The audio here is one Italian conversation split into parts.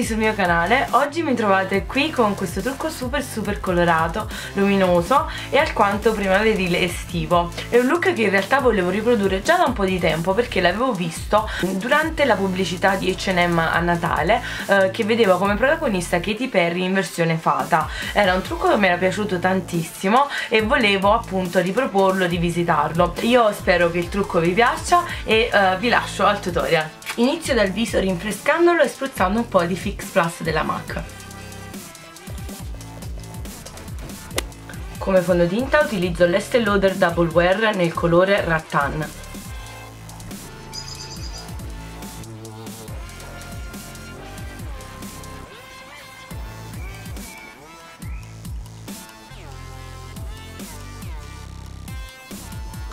Bentornati sul mio canale. Oggi mi trovate qui con questo trucco super super colorato, luminoso e alquanto primaverile estivo. È un look che in realtà volevo riprodurre già da un po' di tempo perché l'avevo visto durante la pubblicità di H&M a Natale eh, che vedeva come protagonista Katy Perry in versione fata. Era un trucco che mi era piaciuto tantissimo e volevo appunto riproporlo, rivisitarlo. Io spero che il trucco vi piaccia e eh, vi lascio al tutorial. Inizio dal viso rinfrescandolo e spruzzando un po' di Fix Plus della MAC. Come fondotinta utilizzo l'Estée Lauder Double Wear nel colore Rattan.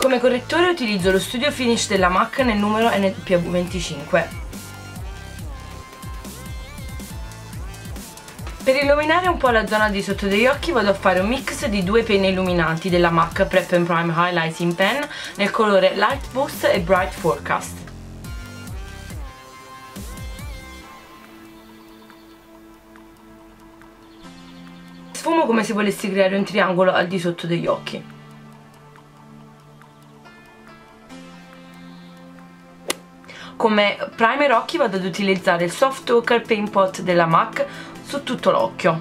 Come correttore utilizzo lo Studio Finish della MAC nel numero NW25. Per illuminare un po' la zona di sotto degli occhi vado a fare un mix di due penne illuminanti della MAC Prep Prime Highlighting Pen nel colore Light Boost e Bright Forecast. Sfumo come se volessi creare un triangolo al di sotto degli occhi. Come primer occhi vado ad utilizzare il Soft Ochre Paint Pot della MAC su tutto l'occhio.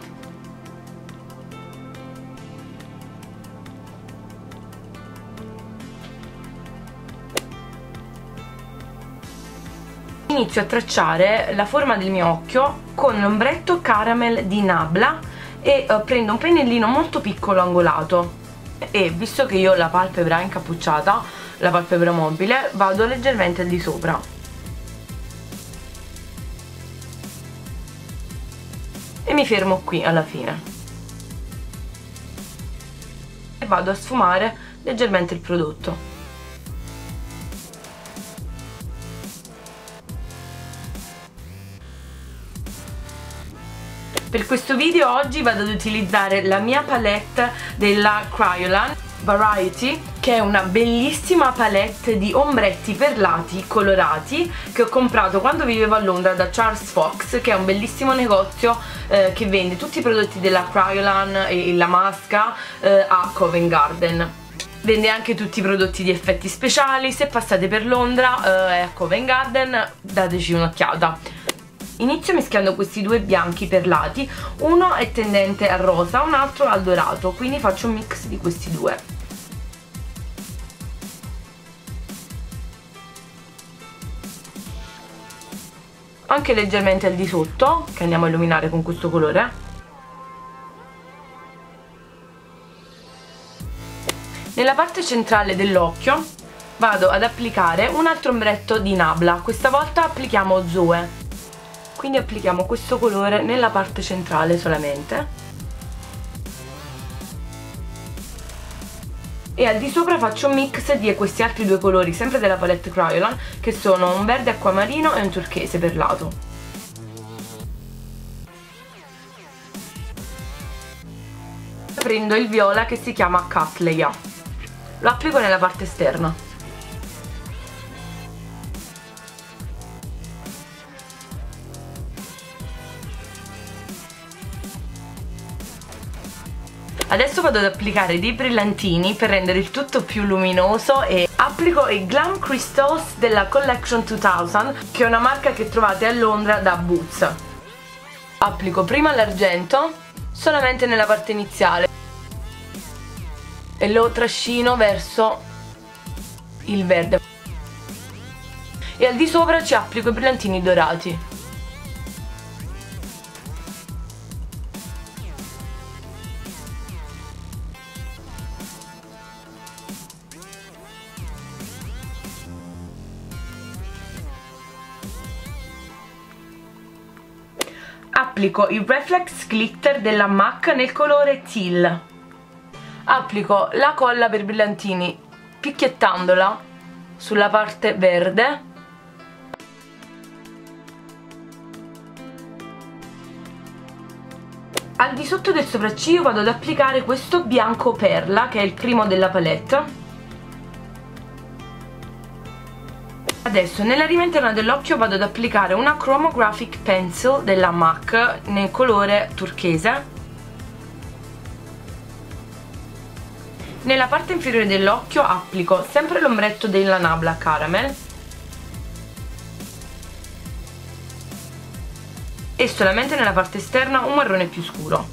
Inizio a tracciare la forma del mio occhio con l'ombretto caramel di Nabla e uh, prendo un pennellino molto piccolo angolato. E visto che io ho la palpebra incappucciata la palpebra mobile vado leggermente al di sopra mi fermo qui alla fine. E vado a sfumare leggermente il prodotto. Per questo video oggi vado ad utilizzare la mia palette della Cryolan Variety che è una bellissima palette di ombretti perlati colorati che ho comprato quando vivevo a Londra da Charles Fox che è un bellissimo negozio eh, che vende tutti i prodotti della Cryolan e la masca eh, a Covent Garden. Vende anche tutti i prodotti di effetti speciali. Se passate per Londra eh, a Covent Garden dateci un'occhiata. Inizio mischiando questi due bianchi perlati. Uno è tendente al rosa un altro al dorato quindi faccio un mix di questi due anche leggermente al di sotto che andiamo a illuminare con questo colore. Nella parte centrale dell'occhio vado ad applicare un altro ombretto di Nabla. Questa volta applichiamo Zoe. Quindi applichiamo questo colore nella parte centrale solamente e al di sopra faccio un mix di questi altri due colori sempre della palette Cryolan che sono un verde acquamarino e un turchese perlato prendo il viola che si chiama Catleya. Lo applico nella parte esterna Adesso vado ad applicare dei brillantini per rendere il tutto più luminoso e applico i Glam Crystals della Collection 2000 che è una marca che trovate a Londra da Boots. Applico prima l'argento solamente nella parte iniziale e lo trascino verso il verde e al di sopra ci applico i brillantini dorati applico il Reflex Glitter della MAC nel colore Teal. Applico la colla per brillantini picchiettandola sulla parte verde. Al di sotto del sopracciglio vado ad applicare questo bianco perla che è il primo della palette Adesso nella riva interna dell'occhio vado ad applicare una Chromographic Pencil della MAC nel colore turchese Nella parte inferiore dell'occhio applico sempre l'ombretto della Nabla Caramel e solamente nella parte esterna un marrone più scuro.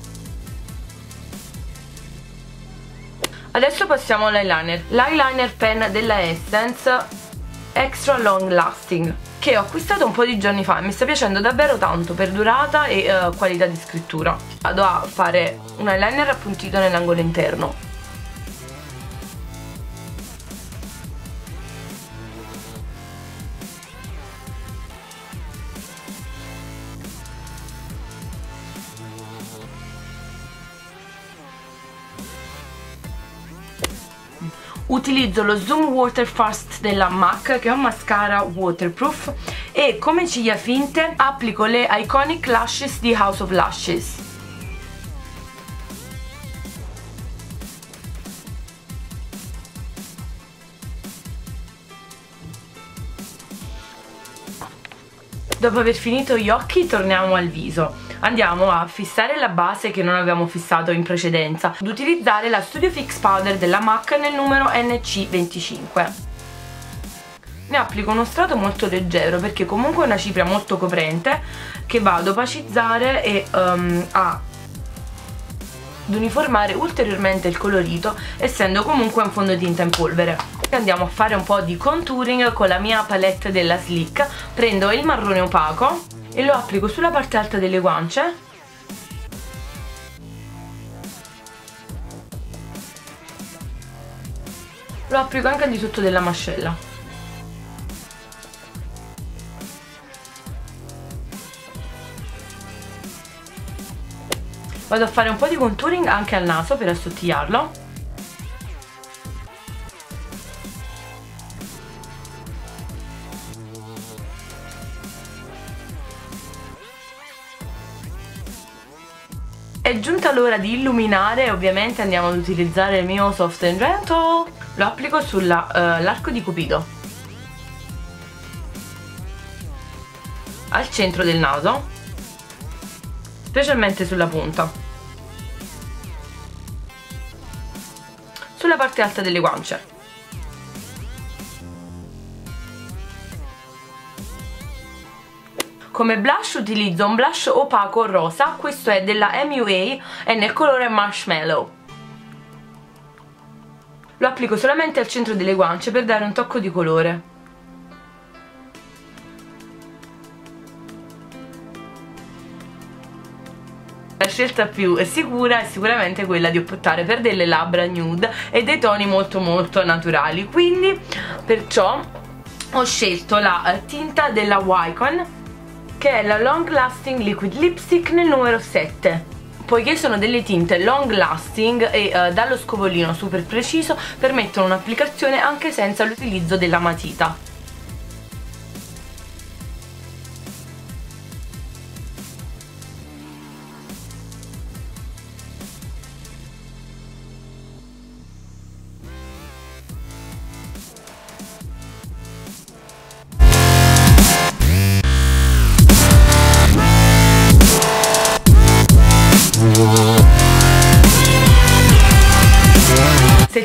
Adesso passiamo all'eyeliner. L'eyeliner pen della Essence Extra Long Lasting che ho acquistato un po' di giorni fa e mi sta piacendo davvero tanto per durata e uh, qualità di scrittura. Vado a fare un eyeliner appuntito nell'angolo interno utilizzo lo Zoom Water Fast della MAC che è un mascara waterproof e come ciglia finte applico le Iconic Lashes di House of Lashes. Dopo aver finito gli occhi torniamo al viso andiamo a fissare la base che non abbiamo fissato in precedenza. Ad utilizzare la Studio Fix Powder della MAC nel numero NC25 ne applico uno strato molto leggero perché comunque è una cipria molto coprente che va ad opacizzare e um, a ad uniformare ulteriormente il colorito essendo comunque un fondotinta in polvere. Andiamo a fare un po' di contouring con la mia palette della Slick prendo il marrone opaco e lo applico sulla parte alta delle guance. Lo applico anche al di sotto della mascella. Vado a fare un po' di contouring anche al naso per assottigliarlo È giunta l'ora di illuminare ovviamente andiamo ad utilizzare il mio Soft and Gentle. Lo applico sull'arco uh, di Cupido. Al centro del naso. Specialmente sulla punta. Sulla parte alta delle guance Come blush utilizzo un blush opaco rosa, questo è della MUA e nel colore Marshmallow. Lo applico solamente al centro delle guance per dare un tocco di colore. La scelta più sicura è sicuramente quella di optare per delle labbra nude e dei toni molto molto naturali quindi perciò ho scelto la tinta della Wycon che è la Long Lasting Liquid Lipstick nel numero 7 poiché sono delle tinte long lasting e uh, dallo scovolino super preciso permettono un'applicazione anche senza l'utilizzo della matita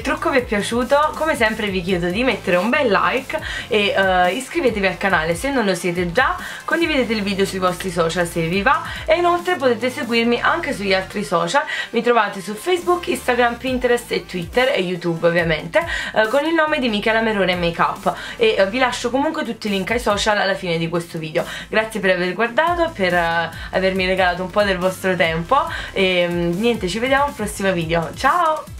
trucco vi è piaciuto come sempre vi chiedo di mettere un bel like e uh, iscrivetevi al canale se non lo siete già condividete il video sui vostri social se vi va e inoltre potete seguirmi anche sugli altri social. Mi trovate su Facebook, Instagram, Pinterest e Twitter e YouTube ovviamente uh, con il nome di Michela Merone Makeup. E uh, vi lascio comunque tutti i link ai social alla fine di questo video. Grazie per aver guardato per avermi regalato un po' del vostro tempo e um, niente ci vediamo al prossimo video. Ciao